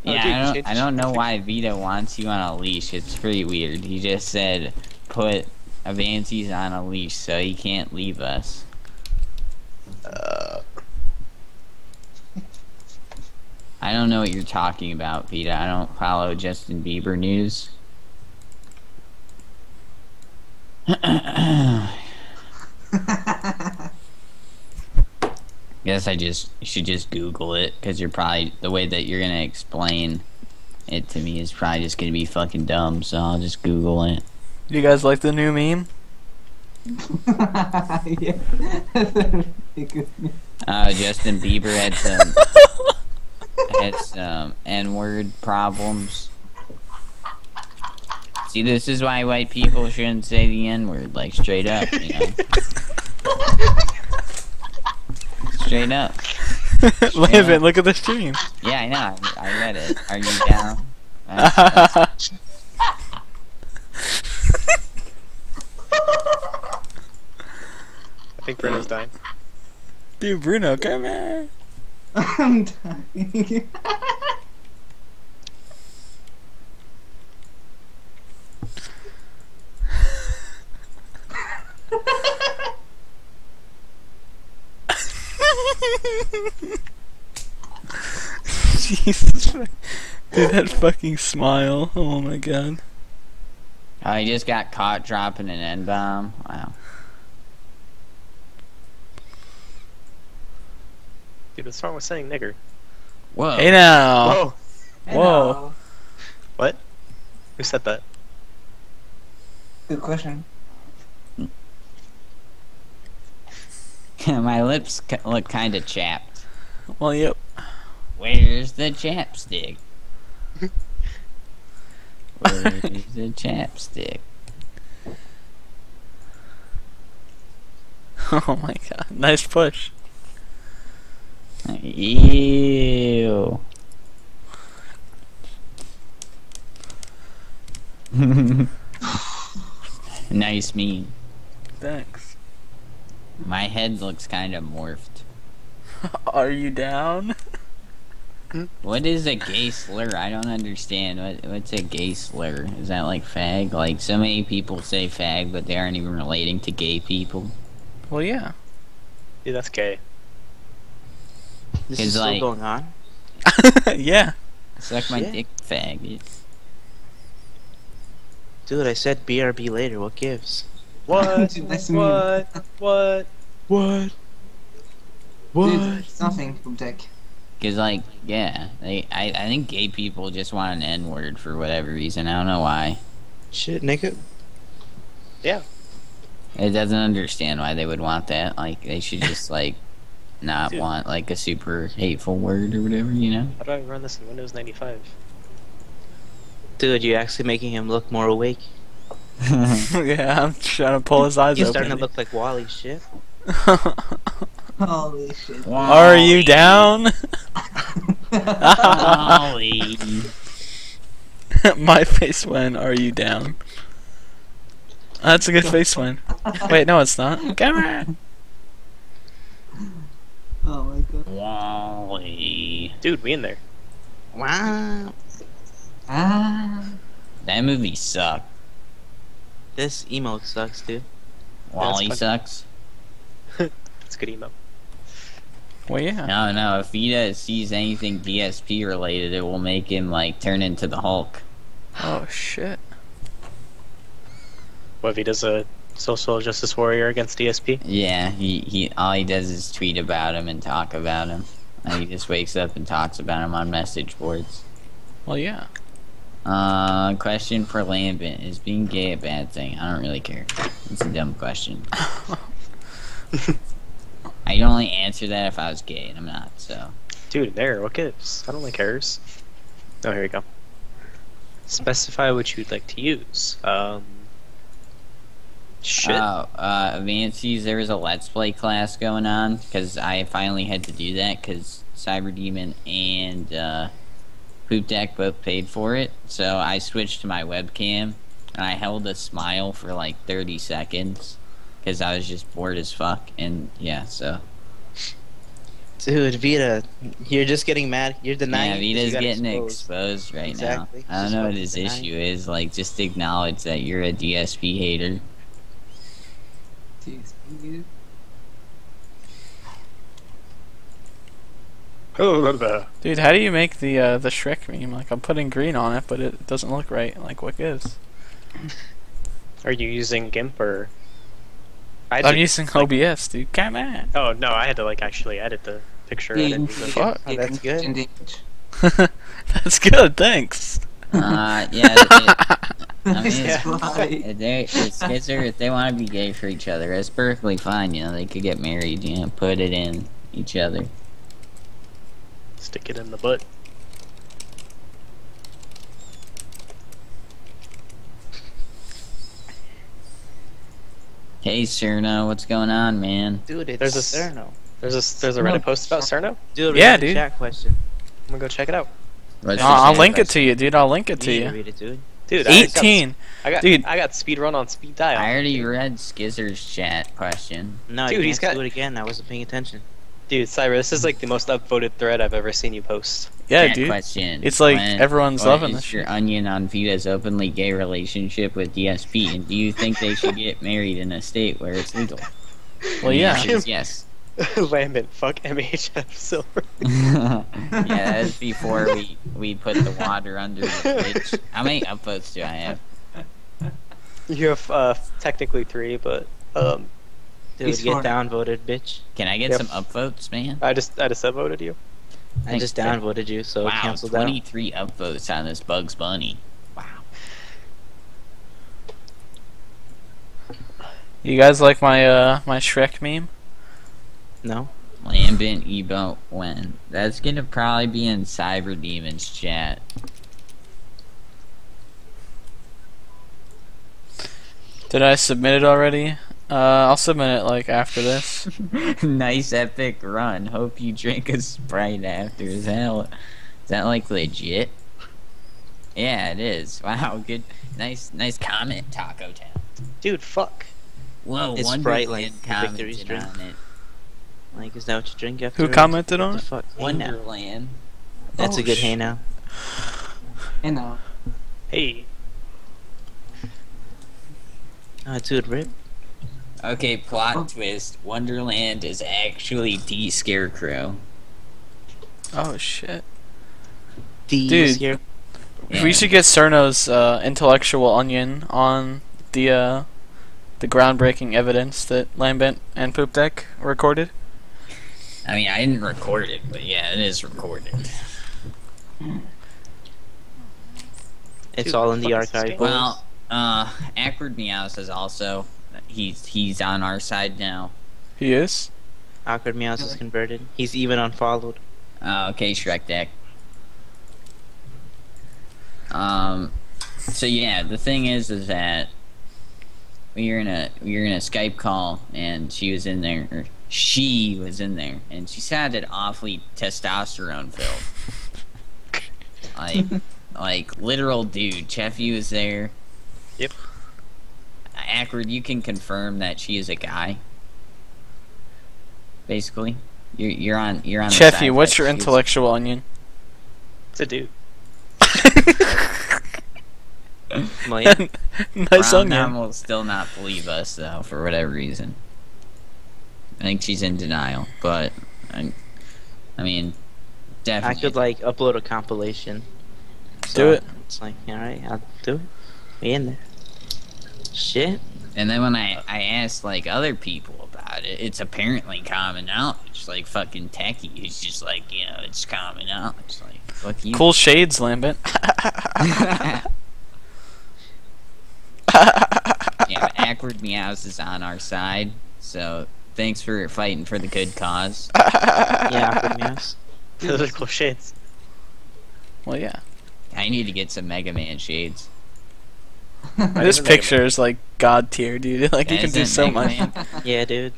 Oh, yeah, dude, I don't. I don't know why Vito wants you on a leash. It's pretty weird. He just said, "Put Avances on a leash so he can't leave us." Uh, I don't know what you're talking about, Vito. I don't follow Justin Bieber news. Guess I just should just Google it because you're probably the way that you're gonna explain it to me is probably just gonna be fucking dumb. So I'll just Google it. Do you guys like the new meme? Yeah. That's a really good name. Uh, Justin Bieber had some had some N-word problems. See, this is why white people shouldn't say the N-word, like straight up, you know. straight up. Landon, look at the stream. Yeah, I know. I, I read it. Are you down? That's- that's- I think Bruno's dying. Dude, Bruno, come here. I'm dying. Jesus. fuck- Dude, that fucking smile. Oh my god. oh, he just got caught dropping an N-bomb. Wow. Dude, what's wrong with saying nigger? Whoa. Hey now. Whoa! Whoa. What? Who said that? Good question. My lips look kind of chapped. Well, yep. Where's the chapstick? Where's the chapstick? Oh my god. Nice push. Ew. nice meme. Thanks. My head looks kind of morphed. Are you down? What is a gay slur? I don't understand. What what's a gay slur? Is that like fag? Like so many people say fag, but they aren't even relating to gay people. Well, yeah. Yeah, that's gay. This It's is still like- going on. yeah. Suck my Shit. dick, fag. Dude, I said BRB later. What gives? What? Dude, that's me. what? What? What? Dude, it's nothing, Boomtech. Cause like, yeah, they, I I think gay people just want an N word for whatever reason. I don't know why. Shit, nigga. Yeah. It doesn't understand why they would want that. Like they should just like not Dude. want like a super hateful word or whatever, you know? How do I run this in Windows 95? Dude, you're actually making him look more awake. yeah, I'm trying to pull his eyes He's open. starting to look like Wally shit. Holy shit. Are you down? Wally. My face when are you down? That's a good face when. Wait, no, it's not. Come on. Oh my god. Wally. Dude, we in there. Wow. Ah. That movie sucked. This emote sucks, dude. Wally fun. sucks. It's good emo. Well, yeah. No, no. If he does, sees anything DSP related, it will make him like turn into the Hulk. Oh shit. What if he does a social justice warrior against DSP? Yeah, he, he all he does is tweet about him and talk about him. And he just wakes up and talks about him on message boards. Well, yeah. Uh, question for Lambent: Is being gay a bad thing? I don't really care. It's a dumb question. I'd only answer that if I was gay, and I'm not. So Dude, there, what gives? I don't like errors. Oh, here we go. Specify what you'd like to use. Um. Shit. Oh, uh, Avances, there was a Let's Play class going on because I finally had to do that because Cyber Demon and uh, Poop Deck both paid for it. So I switched to my webcam and I held a smile for like 30 seconds because I was just bored as fuck. And yeah, so Dude, Vita, you're just getting mad. You're denying. yeah, it 'cause you Vita's getting exposed. exposed, right Exactly. now. I don't Just know what his denying issue is. Like, just acknowledge that you're a DSP hater. TSP. Dude, how do you make the uh, the Shrek meme? Like, I'm putting green on it, but it doesn't look right. Like, what gives? Are you using GIMP or? I I'm to- using OBS, dude. Come on. Oh no, I had to like actually edit the picture. I didn't. Fuck. Oh, that's good. In the image. That's good. Thanks. Uh, yeah. it- I mean, That's why. If they, if Skizzer, if they want to be gay for each other, it's perfectly fine. You know, they could get married. You know, put it in each other. Stick it in the butt. Hey, Cerno, what's going on, man? Dude, it's There's a There's s- Cerno. There's a there's a Reddit post about Cerno. Dude, Yeah, have dude. Chat question. I'm gonna go check it out. What's I'll, I'll chat link it to you, dude. I'll link it You to you. read it, dude. Dude, I got- 18. I got Dude. I got speed run on speed dial. I already read Skizzer's chat question. No, Dude, you he's can't got- do it again. I wasn't paying attention. Dude, Cyrus, this is like the most upvoted thread I've ever seen you post. Yeah, chat dude. question. It's like When- everyone's loving is this your onion on Vita's openly gay relationship with DSP, and do you think they should get married in a state where it's legal? Well, The yeah. answer is yes. Lambent, fuck MHF Silver. yeah, that's before we we put the water under the bridge. How many upvotes do I have? You have uh, technically three, but um, Dude, He's get fine. downvoted, bitch. Can I get Yep. some upvotes, man? I just I just upvoted you. I Thanks, just man. downvoted you, so wow, cancel that. 23 upvotes on this Bugs Bunny. Wow. You guys like my uh my Shrek meme? No. Lambent Ebo when? That's gonna probably be in Cyber Demons chat. Did I submit it already? Uh, I'll submit it like after this. nice epic run. Hope you drink a sprite after. Is that is that like legit? Yeah, it is. Wow, good, nice, nice comment, Taco Town. Dude, fuck. Whoa, It's Wonderland Sprite, like the commented on it. Like, is that what you drink after? Who commented on What the it? fuck? Wonderland. That's Oh, a good sh- hey now. And now. Hey, Oh, dude, rip. Okay, plot Oh. twist. Wonderland is actually the Scarecrow. Oh shit. D Dude. here. Yeah. We should get Cerno's uh, intellectual onion on the uh, the groundbreaking evidence that Lambent and Poop Deck recorded. I mean, I didn't record it, but yeah, it is recorded. It's Dude, all in the fucking archive. Well, uh, Awkward Meow says also he's he's on our side now. He is. Awkward Meows is converted. He's even unfollowed. Uh, okay, Shrek Deck. Um, so yeah, the thing is, is that we were in a we were in a Skype call, and she was in there, or she was in there, and she sounded awfully testosterone filled. Like, like literal dude. Cheffy was there. Yep. Akrid, you can confirm that she is a guy. Basically, you're you're on you're on. the Cheffy, what's your she's- intellectual onion? it's a dude. Well, yeah. nice Brown Nom onion. will still not believe us though, for whatever reason. I think she's in denial, but I, I mean, definitely. I could like upload a compilation. Do it. It's like, alright, I'll do it. We in there. Shit. And then when I I asked like other people about it, it's apparently common knowledge. Like fucking Techie, who's just like, you know, it's common knowledge. Like, fuck you. Cool shades, Lambent. yeah, Awkward Meows is on our side, so thanks for fighting for the good cause. Yeah, Awkward Meows. Those are cool shades. well, yeah. I need to get some Mega Man shades. This picture is like god tier, dude. Like you can do so Mega much. Yeah, dude.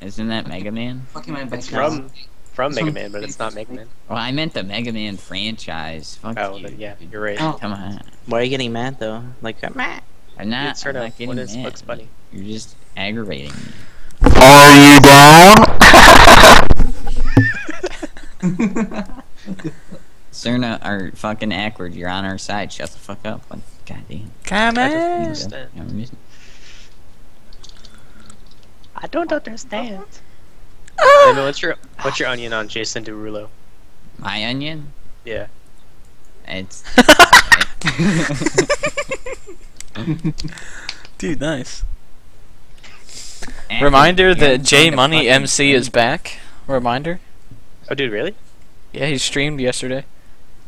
Isn't that Mega Man? Fucking my It's from from Mega Man, but it's not Mega Man. Well, I meant the Mega Man franchise. Fuck Oh, you. then yeah, you're right. Oh. Come on. Why are you getting mad though? Like, I'm mad. I'm not. Dude, sort I'm of. not getting What is mad. Bugs Bunny? You're just aggravating me. Are you down? Cerna are fucking awkward. You're on our side. Shut the fuck up. Like, goddamn. Come I don't on. understand. I'm I don't understand. Maybe what's your what's your onion on Jason Derulo? My onion. Yeah. It's. Dude, nice. Awkward, Reminder you're that J Money fucking MC is back. Reminder. Oh, dude, really? Yeah, he streamed yesterday.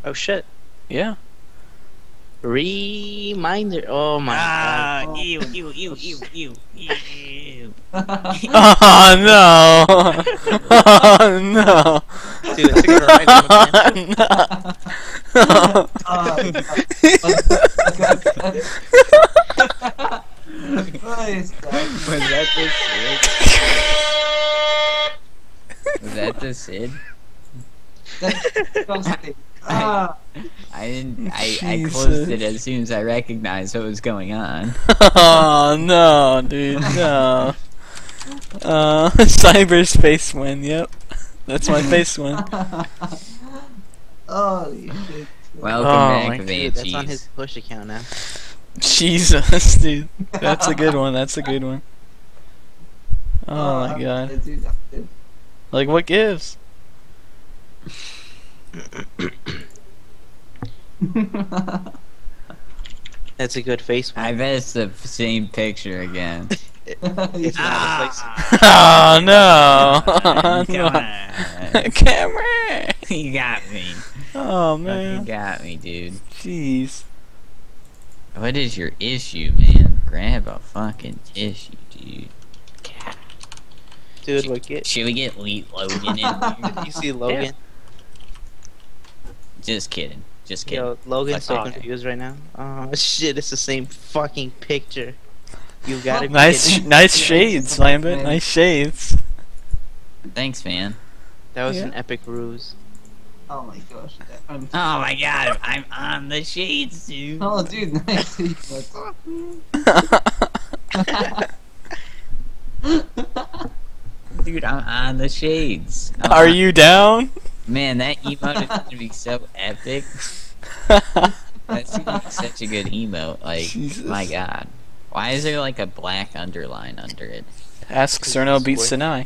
Oh shit. Yeah. Reminder. Oh my Ah, God. ew, ew, ew, ew, ew, ew. Oh no! Oh no! god. Dude, it's a good reminder. no! What is that? Was that the Sid? Was that the Sid? That's disgusting. Ah, I didn't. I, I closed it as soon as I recognized what was going on. oh no, dude, no. Uh, Cyber's face win. Yep, that's my face win. Holy shit. Welcome Oh, back, my Van Dude, that's on his push account now. Jesus, dude, that's a good one. That's a good one. Oh, oh my god! Dude, dude. Like, what gives? That's a good face. I bet it's the same picture again. It's not. Ah! Oh no! Come no. Camera! you got me. Oh man, man, got me, dude. jeez. What is your issue, man? Grab a fucking tissue, dude. God. dude, look at. Should we get Leet Logan in here? You see Logan? Just kidding. Just kidding. Yo, Logan's so Okay. confused right now. Oh shit, it's the same fucking picture. You gotta be Nice, kidding. nice shades, Lambent. Nice shades. Thanks, man. That was Yeah. an epic ruse. Oh my gosh. I'm Oh my god, I'm on the shades, dude. Oh, dude, nice. Dude, I'm on the shades. I'm Are on- you down? Man, that emote is gonna be so epic. That's gonna be such a good emote. Like, Jesus. my god. Why is there like a black underline under it? Ask Cerno beats Sinai.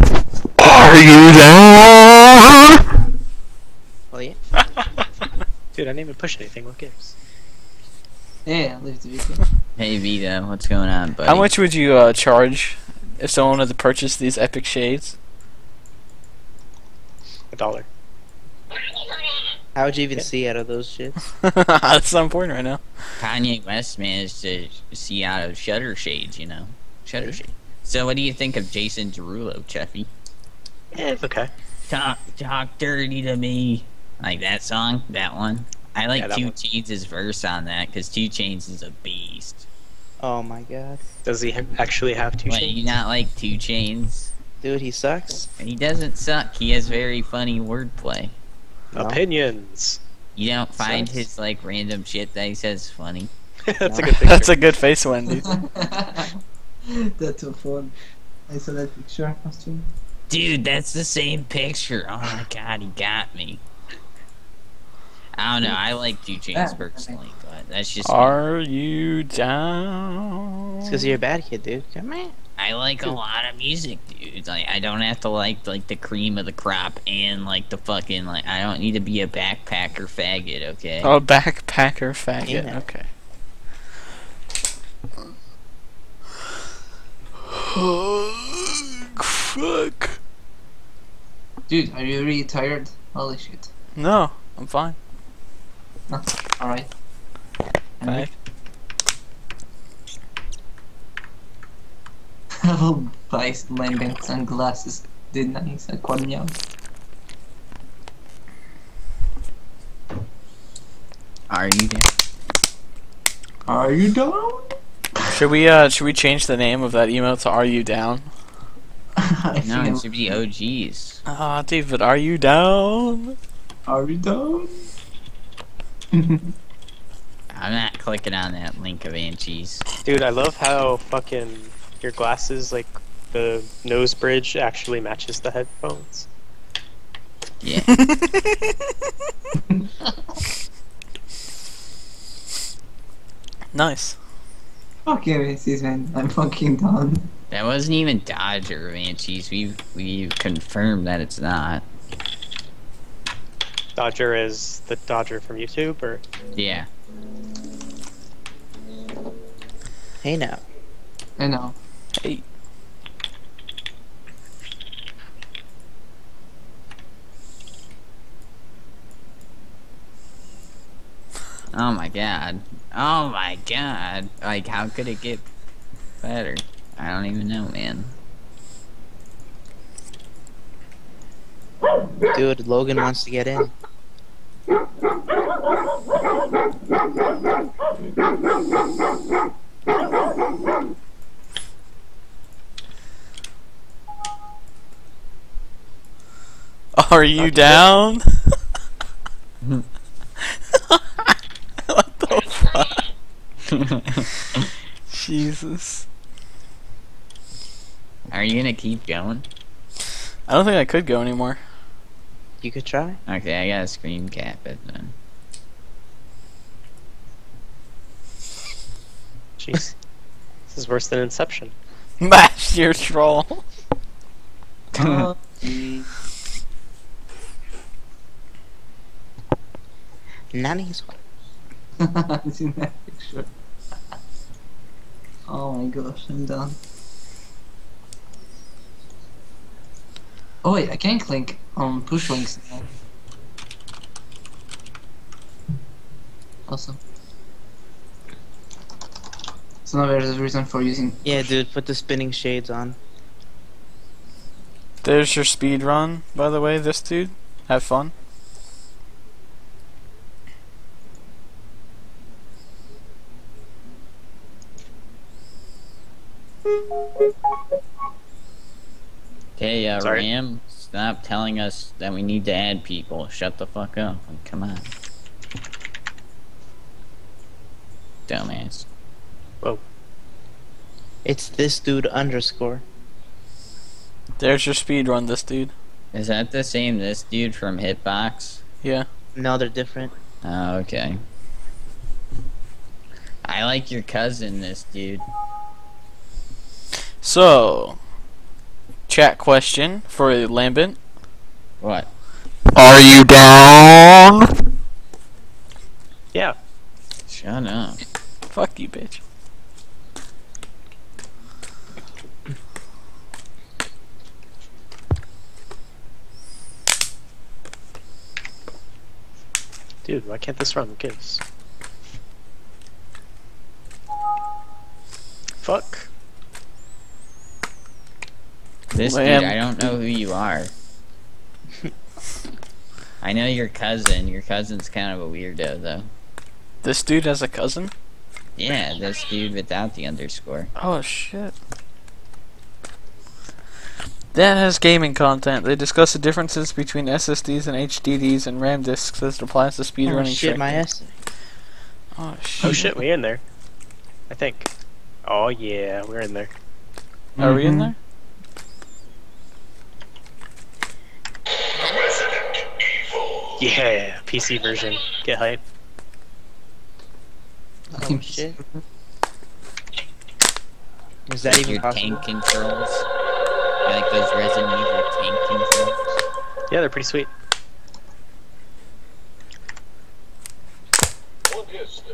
Are you there? Well, yeah. Dude, I didn't even push anything. What gives? Yeah, leave the video. Hey Vito, what's going on, buddy? How much would you uh, charge if someone wanted to purchase these epic shades? A dollar. How would you even see out of those shits? That's not important right now. Kanye West managed to see out of shutter shades, you know. Shutter shade. So what do you think of Jason Derulo, Cheffy? Yeah, it's okay. Talk talk dirty to me. Like that song? That one? I like Yeah, Two one. Chains' verse on that because 2 Chainz is a beast. Oh my god. Does he ha- actually have two What, chains? you not like 2 Chainz? Dude, he sucks. He doesn't suck. He has very funny wordplay. No. Opinions. You don't find Sucks. his like random shit that he says funny. That's a good picture. That's a good face, Wendy. That's so fun. I saw that picture on stream. Dude, that's the same picture. Oh my god, he got me. I don't know. I like 2 Chainz Ah, personally, but that's just me. Are you down? It's because you're a bad kid, dude. Come on. I like a lot of music, dude. Like I don't have to like like the cream of the crop and like the fucking like I don't need to be a backpacker faggot, okay? Oh, backpacker faggot. Yeah. Okay. Fuck. Dude, are you really tired? Holy shit. No, I'm fine. Alright. Bye. I will buy London sunglasses. Did nice at Cornell. Are you there? Are you down? Should we uh should we change the name of that email to Are You Down? No, it should be OGs. Ah, David, are you down? Are you down? I'm not clicking on that link of Anchies. Dude, I love how fucking your glasses, like the nose bridge, actually matches the headphones. Yeah. Nice. Fucking racist, man. I'm fucking done. That wasn't even Dodger of Anchies. We we confirmed that it's not. Dodger is the Dodger from YouTube, or Yeah. Hey now. I know. Hey. Oh my god. Oh my god. Like how could it get better? I don't even know, man. Dude, Logan wants to get in. Are you down? what the fuck? Jesus. Are you gonna keep going? I don't think I could go anymore. You could try. Okay, I gotta screen cap it then. jeez, this is worse than Inception. Mash your troll. Gee. Nanny's I've seen that picture. Oh my gosh, I'm done. Oh wait, I can click on push links now. Awesome. So now there's a reason for using. Yeah, dude, put the spinning shades on. There's your speed run, by the way, this dude. Have fun. Okay, uh, Sorry. Ram, stop telling us that we need to add people. Shut the fuck up. Come on. Dumbass. Whoa. It's this dude underscore. There's your speed run, this dude. Is that the same this dude from Hitbox? Yeah. No, they're different. Oh, okay. I like your cousin, this dude. So, chat question for Lambent. What? Are you down? Yeah. Shut up. Fuck you, bitch. Dude, why can't this run? Who gives? Fuck. This Lamb. dude, I don't know who you are. I know your cousin. Your cousin's kind of a weirdo, though. This dude has a cousin? Yeah, this dude without the underscore. Oh shit. That has gaming content. They discuss the differences between SSDs and HDDs and RAM disks as it applies to speedrunning. Oh speedrunning. shit, my tracking. ass. Oh shit. Oh shit, we in there. I think. Oh yeah, we're in there. Are we in Mhm. there? Yeah, PC version. Get hype. Oh shit. Is that even your possible? tank controls. You like those Resident Evil tank controls? Yeah, they're pretty sweet.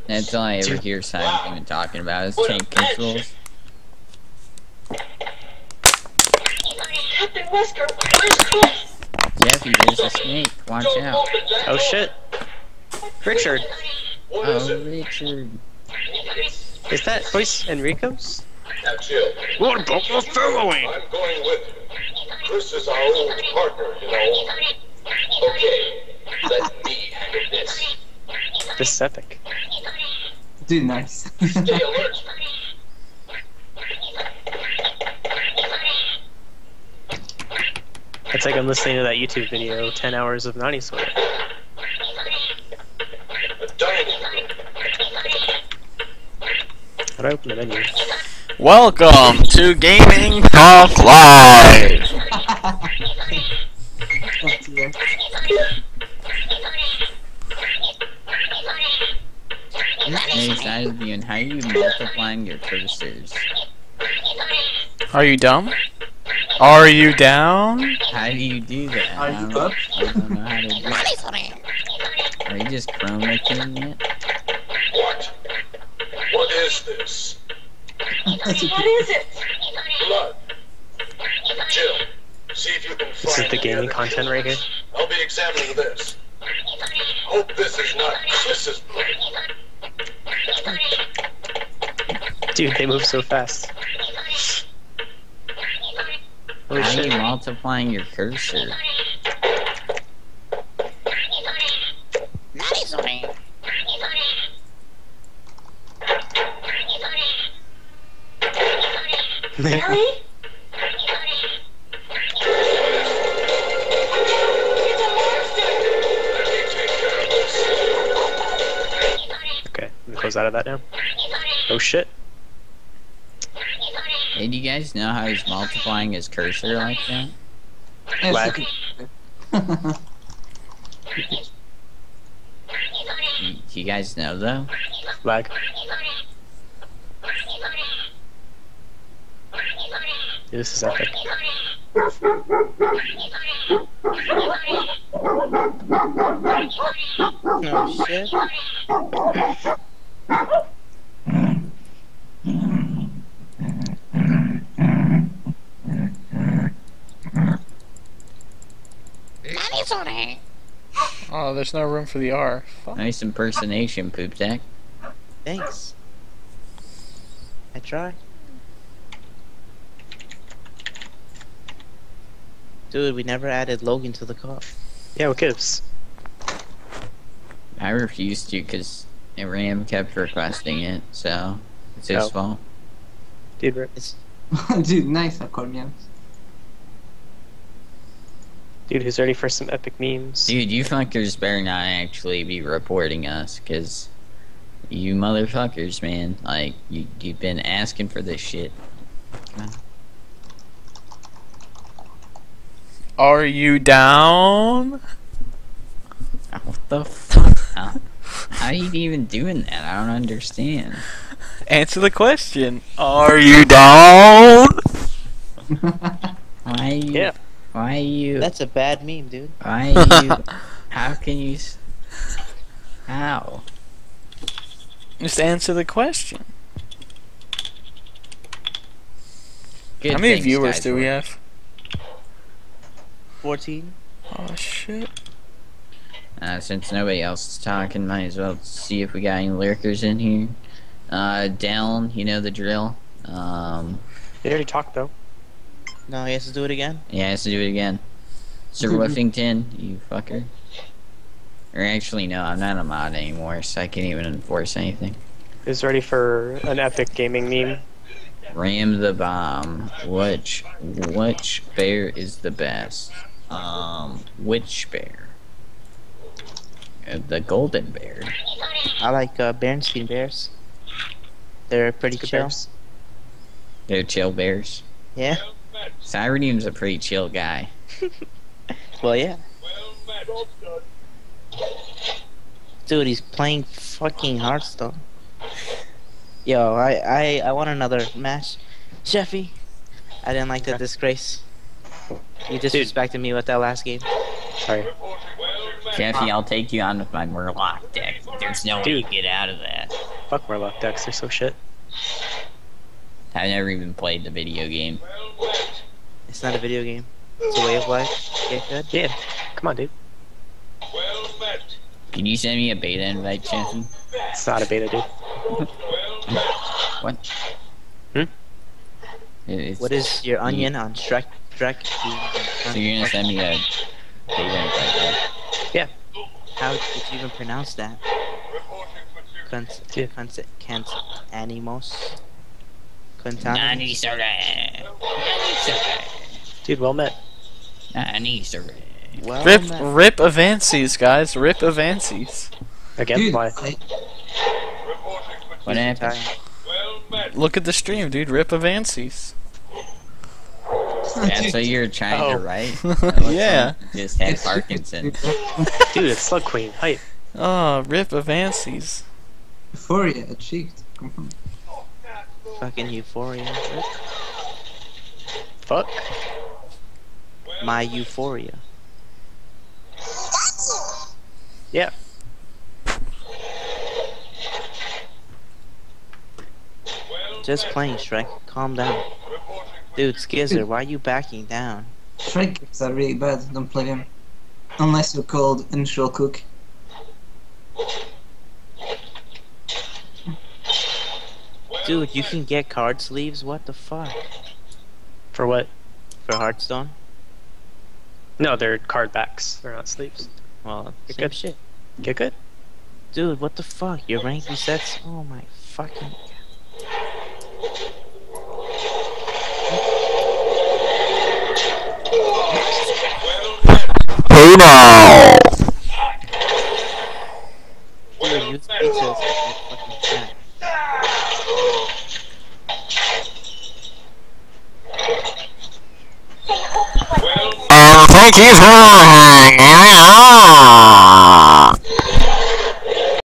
That's all I ever hear Simon even talking about is tank controls. Captain Wesker, where's Chris? Jeffy, there's a snake. Watch out. Oh shit. Richard, Oh, Richard. is that voice Enrico's? Now, Jill, What about the following? I'm going with you. Chris is our old partner, you know. Okay, let me handle this. This is epic. Dude, nice. Stay alert. It's like I'm listening to that YouTube video, 10 hours of Nani Sword. How do I open the menu? Welcome to Gaming Talk Live. Hey, Sazbian, how are you multiplying your cursors? Are you dumb? Are you down? How do you do that? Are you don't, up? I don't know how to do it. Are you just chroma keying it? What? What is this? What is it? Blood. Jill, see if you can find This is the gaming content right here. I'll be examining this. Hope this is not Chris's blood. Dude, they move so fast. Holy How are shit. you multiplying your cursor? Harry? It's a monster! Let me take care of this. Okay, let me close out of that now. Oh shit. Hey, do you guys know how he's multiplying his cursor like that? Lag. You- Do you guys know though? Lag. Dude, this is epic. Oh shit. Oh, there's no room for the R. Fuck. Nice impersonation, poop deck. Thanks. I try. Dude, we never added Logan to the call. Yeah, what gives? I refused to because Ram kept requesting it, so it's his Oh. fault. Dude, rip. It's Dude, nice accordion. Dude, who's ready for some epic memes? Dude, you fuckers better not actually be reporting us, cause you motherfuckers, man, like you you've been asking for this shit. Are you down? What the fuck? How, how are you even doing that? I don't understand. Answer the question. Are you down? Why are you? Yeah. Why are you? That's a bad meme, dude. Why are you? how can you? How? Just answer the question. Good How many viewers do we work. have? 14. Oh shit. Uh, since nobody else is talking, might as well see if we got any lurkers in here. Uh, down, you know the drill. Um, They already talked though. No, he has to do it again. yeah, he has to do it again. Sir Whiffington, you fucker. Or actually, no, I'm not a mod anymore, so I can't even enforce anything. Is ready for an epic gaming meme. Ram the bomb. Which which bear is the best? Um, which bear? Uh, the golden bear. I like uh, Bernstein Bears. They're pretty Good chill. bears. They're chill bears. Yeah. Cyrenium's a pretty chill guy. Well, yeah. Dude, he's playing fucking Hearthstone. Yo, I, I, I want another match. Jeffy, I didn't like the Okay. disgrace. You disrespected me with that last game. Sorry. Jeffy, I'll take you on with my Murloc deck. There's no way you Dude. get out of that. Fuck Murloc decks, they're so shit. I've never even played the video game. It's not a video game. It's a way of life. Get good. Yeah. Come on, dude. Can you send me a beta invite, Jeffy? It's not a beta, dude. What? Hmm? It- It's, What is your onion on Shrek? Shrek? So you're gonna send me a beta invite, right? How did you even pronounce that? Cunt, Yeah. cunt, cant, animos. Quintana. Nani sir. Nani sir. Dude, well met. Nani sir. Well, Rip, met. rip Avances, guys. Rip Avances. Again, Dude, why? What He's happened? Look at the stream, dude. Rip Avances. Yeah, so you're trying Oh. to write? Yeah. like you Just had Parkinson. Dude, it's Slug Queen. Hype. Oh, rip Avances. Euphoria achieved. Come on. Fucking euphoria. Rip. Fuck. My euphoria. Yeah. Just playing Shrek. Calm down. Dude, Skizzer, why are you backing down? Shrek is are really bad. Don't play him. Unless you're called Initial Cook. Dude, you can get card sleeves? What the fuck? For what? For Hearthstone? No, they're card backs. They're not sleeves. Well, You're good. shit. Get good? Dude, what the fuck? Your rank resets? Oh my fucking. Hey now! Dude, use pizza as like a fucking chat. Uh, you for hanging out! Ah.